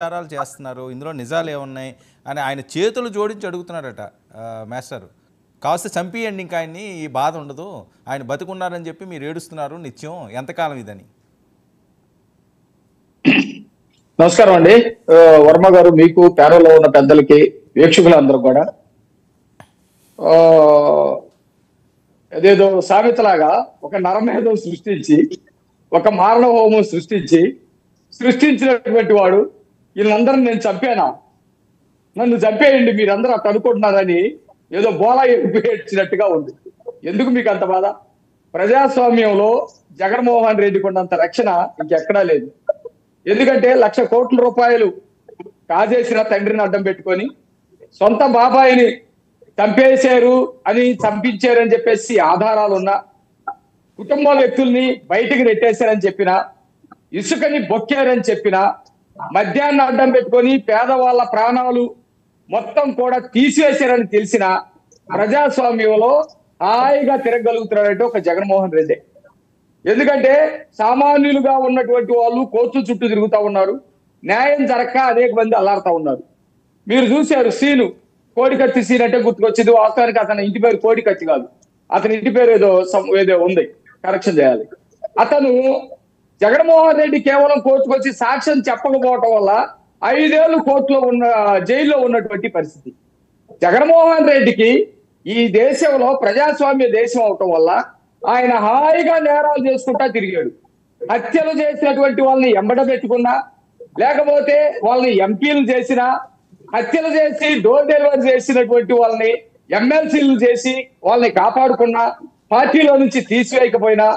ప్రచారాలు చేస్తున్నారు. ఇందులో నిజాలు ఏమున్నాయి? అని ఆయన చేతులు జోడించి అడుగుతున్నాడట మాస్టర్. కాస్త చంపియండి ఇంకా ఆయన్ని ఈ బాధ ఉండదు. ఆయన బతుకున్నారని చెప్పి మీరు ఏడుస్తున్నారు నిత్యం. ఎంతకాలం ఇదని? నమస్కారం అండి. వర్మ గారు మీకు ప్యారోలో ఉన్న పెద్దలకి వీక్షకులందరూ కూడా. ఆ, అదేదో సామెతలాగా ఒక నరమేధం సృష్టించి ఒక మారణ హోమం సృష్టించి సృష్టించినటువంటి వాడు వీళ్ళందరూ నేను చంపాను? నన్ను చంపేయండి మీరందరూ అట్లా అనుకుంటున్నారని ఏదో బోలా ఏడ్చినట్టుగా ఉంది. ఎందుకు మీకు అంత బాధ? ప్రజాస్వామ్యంలో జగన్మోహన్ రెడ్డికి ఉన్నంత రక్షణ ఇంకెక్కడా లేదు. ఎందుకంటే లక్ష కోట్ల రూపాయలు కాజేసిన తండ్రిని అడ్డం పెట్టుకొని సొంత బాబాయిని చంపేశారు అని చంపించారు అని చెప్పేసి ఆధారాలు ఉన్న కుటుంబ వ్యక్తుల్ని బయటికి నెట్టేశారని చెప్పిన ఇసుకని బొక్కారని చెప్పిన మద్యాన్ని అడ్డం పెట్టుకొని పేదవాళ్ళ ప్రాణాలు మొత్తం కూడా తీసివేశారని తెలిసిన ప్రజాస్వామ్యంలో హాయిగా తిరగలుగుతున్నాడంటే ఒక జగన్మోహన్ రెడ్డి. ఎందుకంటే సామాన్యులుగా ఉన్నటువంటి వాళ్ళు కోర్టు చుట్టూ తిరుగుతా ఉన్నారు. న్యాయం జరక్క అనేక మంది అల్లాడుతూ ఉన్నారు. మీరు చూశారు సీను కోడికత్తి సీన్ అంటే గుర్తుకొచ్చింది. వాస్తవానికి అతని ఇంటి పేరు కోడికత్తి కాదు. అతని ఇంటి పేరు ఏదో సం- ఏదో ఉంది. కరెక్షన్ చేయాలి. అతను జగన్మోహన్ రెడ్డి కేవలం కోర్టుకు వచ్చి సాక్ష్యం చెప్పకపోవటం వల్ల ఐదేళ్ళు కోర్టులో ఉన్న జైల్లో ఉన్నటువంటి పరిస్థితి. జగన్మోహన్ రెడ్డికి ఈ దేశంలో ప్రజాస్వామ్య దేశం అవటం వల్ల ఆయన హాయిగా నేరాలు చేసుకుంటా తిరిగాడు. హత్యలు చేసినటువంటి వాళ్ళని ఎంబడ పెట్టుకున్నా లేకపోతే వాళ్ళని ఎంపీలు చేసినా హత్యలు చేసి డోర్ డెలివరీ చేసినటువంటి వాళ్ళని ఎమ్మెల్సీలు చేసి వాళ్ళని కాపాడుకున్నా పార్టీలో నుంచి తీసివేయకపోయినా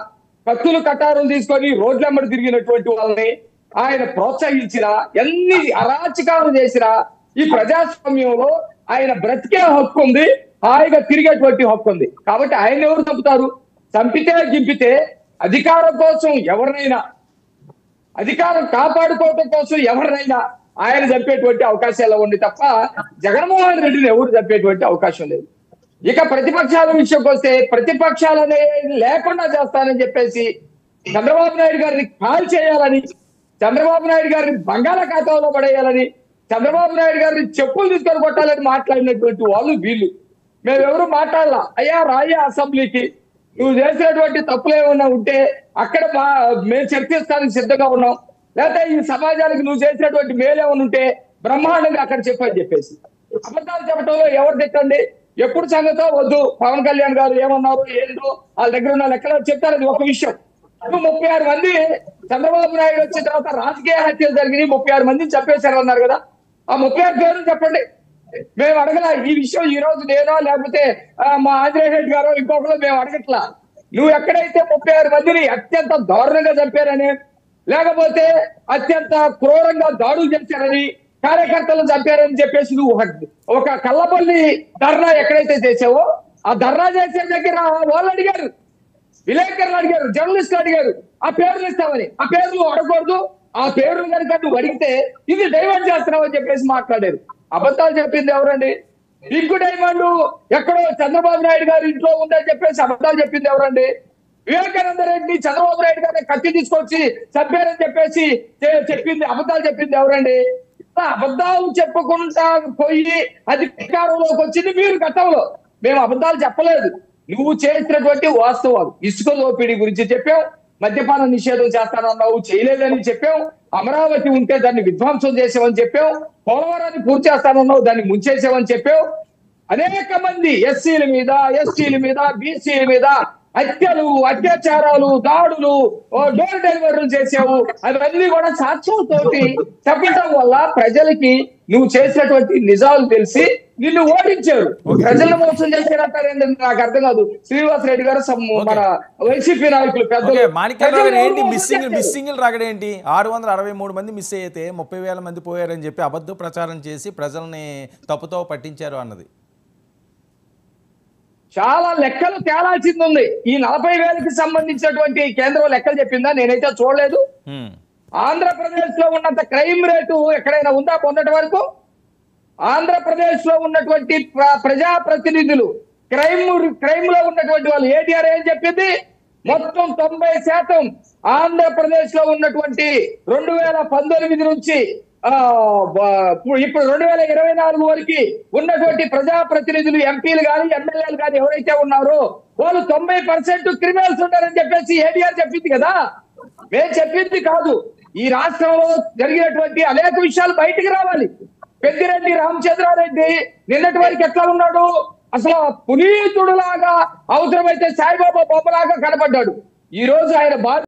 కత్తులు కటారులు తీసుకొని రోడ్లెంబడి తిరిగినటువంటి వాళ్ళని ఆయన ప్రోత్సహించినా ఎన్ని అరాచకాలు చేసినా ఈ ప్రజాస్వామ్యంలో ఆయన బ్రతికే హక్కు ఉంది హాయిగా తిరిగేటువంటి హక్కు ఉంది. కాబట్టి ఆయన ఎవరు చంపుతారు? చంపితే గింపితే అధికారం కోసం ఎవరినైనా అధికారం కాపాడుకోవటం కోసం ఎవరినైనా ఆయన చంపేటువంటి అవకాశాలు ఉండి తప్ప జగన్మోహన్ రెడ్డిని ఎవరు చంపేటువంటి అవకాశం లేదు. ఇక ప్రతిపక్షాల విషయంకి వస్తే ప్రతిపక్షాలు లేకుండా చేస్తానని చెప్పేసి చంద్రబాబు నాయుడు గారిని కాల్ చేయాలని చంద్రబాబు నాయుడు గారిని బంగాళాఖాతంలో పడేయాలని చంద్రబాబు నాయుడు గారిని చెప్పులు తీసుకొని కొట్టాలని మాట్లాడినటువంటి వాళ్ళు వీళ్ళు. మేమెవరు మాట్లాడాల. అయ్యా రాయ అసెంబ్లీకి. నువ్వు చేసినటువంటి తప్పులు ఏమన్నా ఉంటే అక్కడ మా మేము చర్చిస్తానికి సిద్ధంగా ఉన్నాం. లేకపోతే ఈ సమాజానికి నువ్వు చేసినటువంటి మేలేమని ఉంటే బ్రహ్మాండంగా అక్కడ చెప్పని చెప్పేసి. అబద్ధాలు చెప్పడంలో ఎవరు తిట్టండి? ఎప్పుడు సంగతో వద్దు. పవన్ కళ్యాణ్ గారు ఏమన్నారు ఏంటో వాళ్ళ దగ్గర ఉన్న లెక్కలో చెప్తారు అది ఒక విషయం. ముప్పై ఆరు మంది చంద్రబాబు నాయుడు వచ్చిన తర్వాత రాజకీయ హత్యలు జరిగినాయి ముప్పై ఆరు మందిని చంపేశారు అన్నారు కదా. ఆ ముప్పై ఆరు పేరు చెప్పండి. మేము అడగల ఈ విషయం ఈ రోజు నేనో లేకపోతే మా ఆంజనేయ రెడ్డి గారో ఇంకొకరు మేము అడగట్లా. నువ్వు ఎక్కడైతే ముప్పై ఆరు మందిని అత్యంత దారుణంగా చంపారని లేకపోతే అత్యంత క్రూరంగా దాడులు చేశారని కార్యకర్తలను చంపారని చెప్పేసి నువ్వు ఒక కళ్ళపల్లి కల్లపల్లి ధర్నా ఎక్కడైతే చేసావో ఆ ధర్నా చేసే దగ్గర వాళ్ళు అడిగారు. విలేకరులు అడిగారు జర్నలిస్టులు అడిగారు. ఆ పేర్లు ఇస్తామని. ఆ పేర్లు అడగకూడదు ఆ పేర్లు కనుక నువ్వు అడిగితే ఇది డైవర్ట్ చేస్తున్నావు అని చెప్పేసి మాట్లాడారు. అబద్ధాలు చెప్పింది ఎవరండి? పింకు డైమండ్ ఎక్కడో చంద్రబాబు నాయుడు గారు ఇంట్లో ఉందని చెప్పేసి అబద్ధాలు చెప్పింది ఎవరండి? వివేకానంద రెడ్డి చంద్రబాబు నాయుడు గారిని కత్తి తీసుకొచ్చి చంపారని చెప్పేసి చెప్పింది అబద్ధాలు చెప్పింది ఎవరండి? అబద్ధాలు చెప్పకుండా పోయి అధికారంలోకి వచ్చింది మీరు గతంలో. మేము అబద్ధాలు చెప్పలేదు. నువ్వు చేసినటువంటి వాస్తవాలు. ఇసుక దోపిడీ గురించి చెప్పావు. మద్యపాన నిషేధం చేస్తానన్నావు చేయలేదని చెప్పావు. అమరావతి ఉంటే దాన్ని విధ్వంసం చేసావని చెప్పావు. పోలవరాన్ని పూర్తి చేస్తానన్నావు దాన్ని ముంచేసావని చెప్పావు. అనేక మంది ఎస్సీల మీద ఎస్టీల మీద బీసీల మీద హత్యలు అత్యాచారాలు దాడులు డోర్ డెలివరీలు చేసావు అవన్నీ కూడా సాక్ష్యంతోటి చెప్పడం వల్ల ప్రజలకి నువ్వు చేసినటువంటి నిజాలు తెలిసి నిన్ను ఓడించారు. ప్రజలను మోసం చేశారంటారేంటి నాకు అర్థం కాదు. శ్రీనివాస్ రెడ్డి గారు మన వైసీపీ నాయకులు పెద్దలు ఏంటి? మోసం మిస్సింగ్ చేశారు. మిస్సింగ్లు రాగడేంటి ఆరు వందల అరవై మూడు మంది మిస్ అయితే ముప్పై వేల మంది పోయారని చెప్పి అబద్ధ ప్రచారం చేసి ప్రజల్ని తప్పుతో పట్టించారు అన్నది. చాలా లెక్కలు తేలాల్సింది ఉంది ఈ నలభై వేలకి సంబంధించినటువంటి కేంద్రం లెక్కలు చెప్పిందా? నేనైతే చూడలేదు. ఆంధ్రప్రదేశ్లో ఉన్నంత క్రైమ్ రేటు ఎక్కడైనా ఉందా పొందటి వరకు? ఆంధ్రప్రదేశ్లో ఉన్నటువంటి ప్ర- ప్రజా ప్రతినిధులు క్రైమ్ క్రైమ్లో ఉన్నటువంటి వాళ్ళు ఏటీఆర్ ఏం చెప్పింది? మొత్తం తొంభై శాతం ఆంధ్రప్రదేశ్లో ఉన్నటువంటి రెండు వేల పంతొమ్మిది నుంచి ఇప్పుడు రెండు వేల ఇరవై నాలుగు వరకు ఉన్నటువంటి ప్రజాప్రతినిధులు ఎంపీలు కానీ ఎమ్మెల్యేలు కానీ ఎవరైతే ఉన్నారో వాళ్ళు తొంభై పర్సెంట్ క్రిమినల్స్ ఉన్నారని చెప్పేసి ఏడీఆర్ చెప్పింది కదా? మేము చెప్పింది కాదు. ఈ రాష్ట్రంలో జరిగినటువంటి అనేక విషయాలు బయటికి రావాలి. పెద్దిరెడ్డి రామచంద్రారెడ్డి నిన్నటి వరకు ఎట్లా ఉన్నాడు? అసలు పునీతుడులాగా అవసరమైతే సాయిబాబా బొమ్మలాగా కనపడ్డాడు. ఈ రోజు ఆయన బాధ